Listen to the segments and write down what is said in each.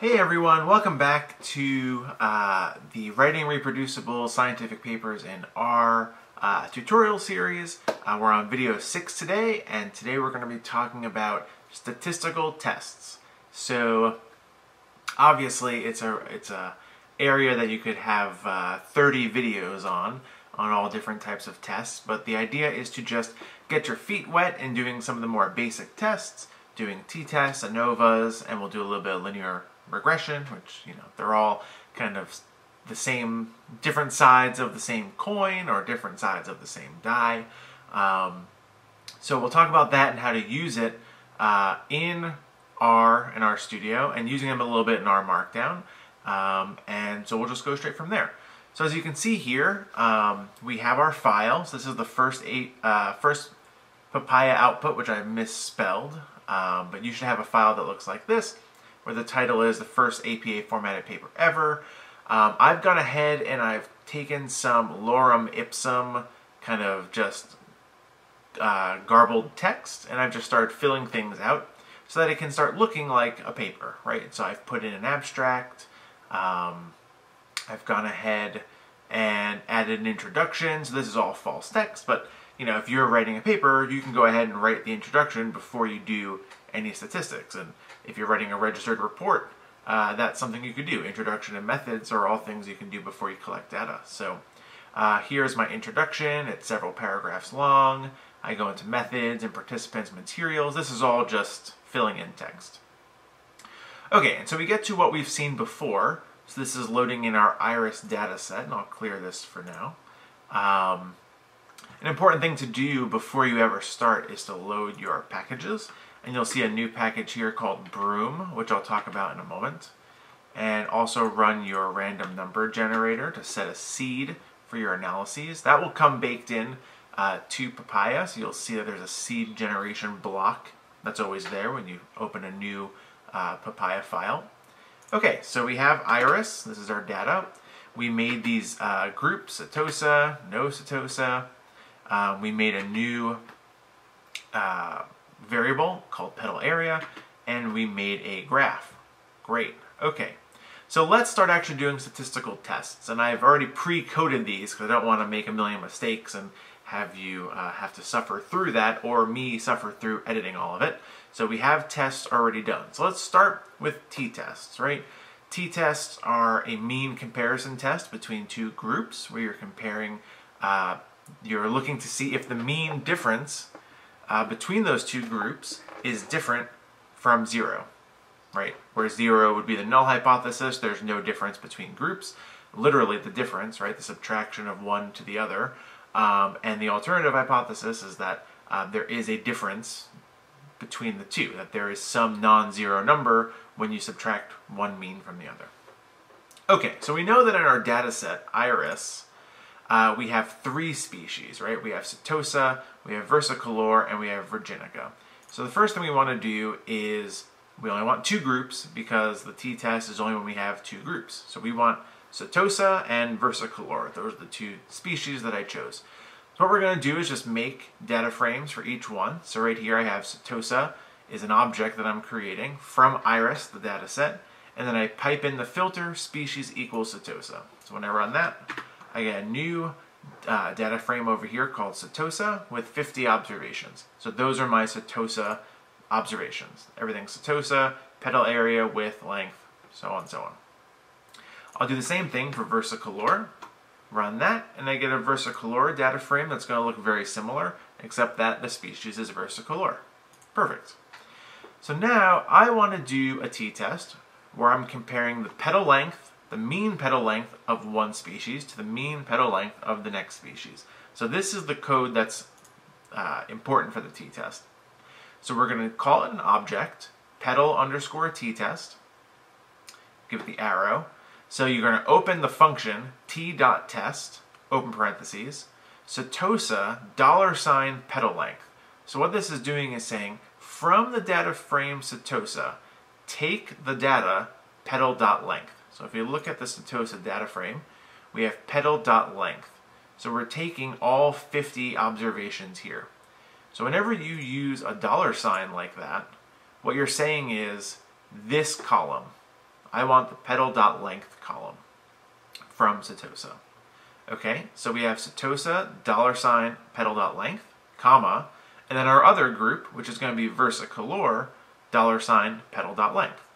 Hey everyone, welcome back to uh, the Writing Reproducible Scientific Papers in R uh, tutorial series. Uh, we're on video 6 today, and today we're going to be talking about statistical tests. So obviously it's a, it's a area that you could have uh, 30 videos on, on all different types of tests, but the idea is to just get your feet wet in doing some of the more basic tests, doing t-tests, ANOVAs, and we'll do a little bit of linear regression, which, you know, they're all kind of the same, different sides of the same coin or different sides of the same die. Um, so we'll talk about that and how to use it uh, in R in Studio and using them a little bit in R Markdown. Um, and so we'll just go straight from there. So as you can see here, um, we have our files. This is the first eight, uh, first papaja output, which I misspelled. Um, but you should have a file that looks like this where the title is the first APA formatted paper ever. Um, I've gone ahead and I've taken some lorem ipsum kind of just uh, garbled text and I've just started filling things out so that it can start looking like a paper, right? So I've put in an abstract, um, I've gone ahead and added an introduction, so this is all false text, but you know, if you're writing a paper, you can go ahead and write the introduction before you do any statistics. And if you're writing a registered report, uh, that's something you could do. Introduction and methods are all things you can do before you collect data. So uh, here's my introduction. It's several paragraphs long. I go into methods and participants materials. This is all just filling in text. Okay, and so we get to what we've seen before. So this is loading in our iris data set, and I'll clear this for now. Um, an important thing to do before you ever start is to load your packages and you'll see a new package here called Broom, which I'll talk about in a moment. And also run your random number generator to set a seed for your analyses. That will come baked in uh, to Papaja, so you'll see that there's a seed generation block that's always there when you open a new uh, Papaja file. Okay, so we have Iris, this is our data. We made these uh, groups, Setosa, no Setosa. Um, we made a new uh, variable called petal area, and we made a graph. Great. Okay. So let's start actually doing statistical tests. And I've already pre-coded these because I don't want to make a million mistakes and have you uh, have to suffer through that or me suffer through editing all of it. So we have tests already done. So let's start with t-tests, right? T-tests are a mean comparison test between two groups where you're comparing, uh, you're looking to see if the mean difference uh, between those two groups is different from zero, right? Where zero would be the null hypothesis, there's no difference between groups, literally the difference, right? The subtraction of one to the other. Um, and the alternative hypothesis is that uh, there is a difference between the two, that there is some non-zero number when you subtract one mean from the other. Okay, so we know that in our data set, iris, uh, we have three species, right? We have Setosa, we have versicolor, and we have virginica. So the first thing we want to do is we only want two groups because the t-test is only when we have two groups. So we want Setosa and versicolor. Those are the two species that I chose. So what we're going to do is just make data frames for each one. So right here I have Setosa is an object that I'm creating from iris, the data set, and then I pipe in the filter species equals Setosa. So when I run that, I get a new uh, data frame over here called Setosa with 50 observations. So those are my Setosa observations. Everything Setosa, petal area, width, length, so on and so on. I'll do the same thing for versicolor. Run that, and I get a versicolor data frame that's going to look very similar, except that the species is versicolor. Perfect. So now I want to do a t-test where I'm comparing the petal length the mean petal length of one species to the mean petal length of the next species. So this is the code that's uh, important for the t-test. So we're going to call it an object, petal underscore t-test, give it the arrow. So you're going to open the function t.test, open parentheses, setosa dollar sign petal length. So what this is doing is saying, from the data frame setosa, take the data petal.length. So if you look at the Setosa data frame, we have petal dot length. So we're taking all 50 observations here. So whenever you use a dollar sign like that, what you're saying is this column I want the petal.length column from Setosa. Okay, so we have Setosa, dollar sign, petal.length, comma, and then our other group, which is going to be Versicolor, dollar sign, petal.length.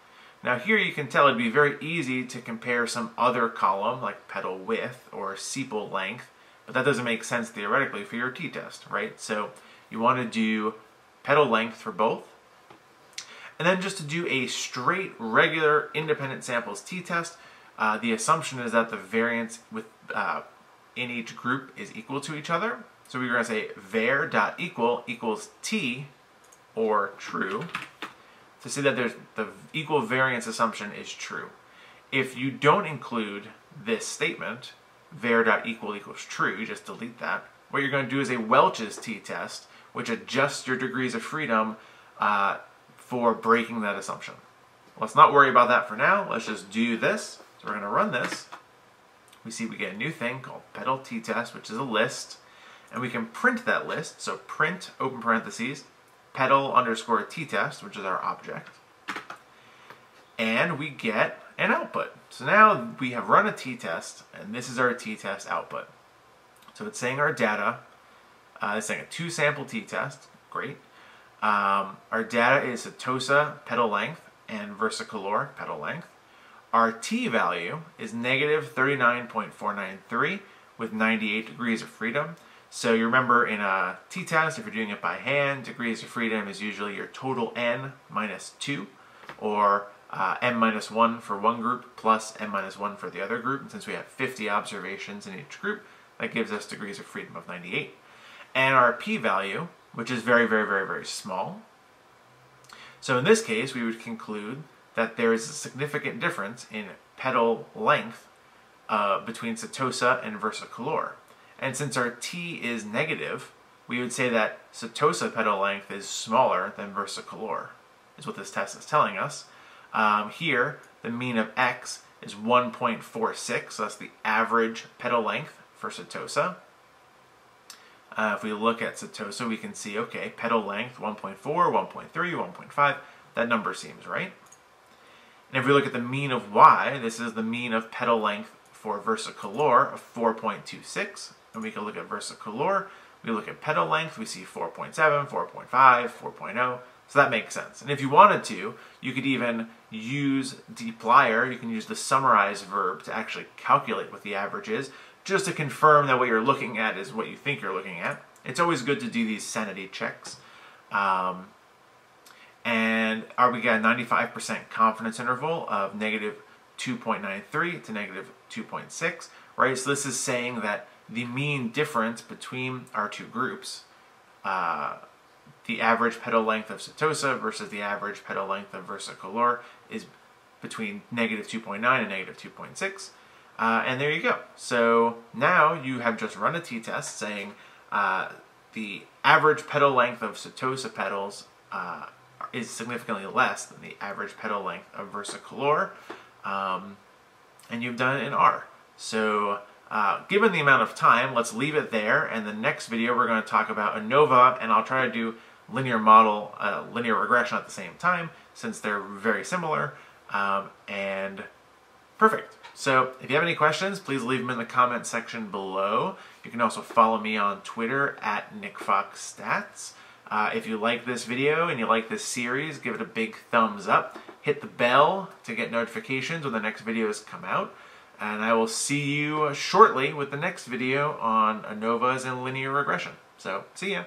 Now here you can tell it'd be very easy to compare some other column, like petal width or sepal length, but that doesn't make sense theoretically for your t-test, right? So you want to do petal length for both, and then just to do a straight, regular, independent samples t-test, uh, the assumption is that the variance with uh, in each group is equal to each other. So we're going to say var.equal equals t, or true, to say that there's the equal variance assumption is true. If you don't include this statement, var.equal equals true, you just delete that. What you're going to do is a Welch's t-test, which adjusts your degrees of freedom uh, for breaking that assumption. Let's not worry about that for now. Let's just do this. So we're going to run this. We see we get a new thing called petal t-test, which is a list. And we can print that list. So print, open parentheses, petal underscore t-test, which is our object. And we get an output. So now we have run a t-test, and this is our t-test output. So it's saying our data, uh, it's saying a two sample t-test, great. Um, our data is Setosa petal length and versicolor petal length. Our t value is negative 39.493 with 98 degrees of freedom. So you remember in a t-test, if you're doing it by hand, degrees of freedom is usually your total n minus 2, or uh, m minus 1 for one group plus m minus 1 for the other group. And since we have 50 observations in each group, that gives us degrees of freedom of 98. And our p-value, which is very, very, very, very small. So in this case, we would conclude that there is a significant difference in petal length uh, between Setosa and Versicolor. And since our t is negative, we would say that Setosa pedal length is smaller than versicolor, is what this test is telling us. Um, here, the mean of x is 1.46, so that's the average petal length for Setosa. Uh, if we look at Setosa, we can see, okay, petal length 1.4, 1.3, 1.5, that number seems right. And if we look at the mean of y, this is the mean of petal length for versicolor of 4.26. And we can look at Versicolor, we look at petal length, we see 4.7, 4.5, 4.0. So that makes sense. And if you wanted to, you could even use dplyr, you can use the summarize verb to actually calculate what the average is, just to confirm that what you're looking at is what you think you're looking at. It's always good to do these sanity checks. Um, and are we got a 95% confidence interval of negative 2.93 to negative 2.6, right? So this is saying that the mean difference between our two groups, uh, the average petal length of Setosa versus the average petal length of Versicolor is between negative 2.9 and negative 2.6. Uh, and there you go. So now you have just run a t-test saying uh, the average petal length of Setosa petals uh, is significantly less than the average petal length of Versicolor. um, and you've done it in R. So uh, given the amount of time, let's leave it there, and the next video we're going to talk about ANOVA, and I'll try to do linear model, uh, linear regression at the same time, since they're very similar, um, and perfect. So if you have any questions, please leave them in the comment section below. You can also follow me on Twitter at NickFoxStats. Uh, if you like this video and you like this series, give it a big thumbs up. Hit the bell to get notifications when the next videos come out. And I will see you shortly with the next video on ANOVAs and linear regression. So, see ya.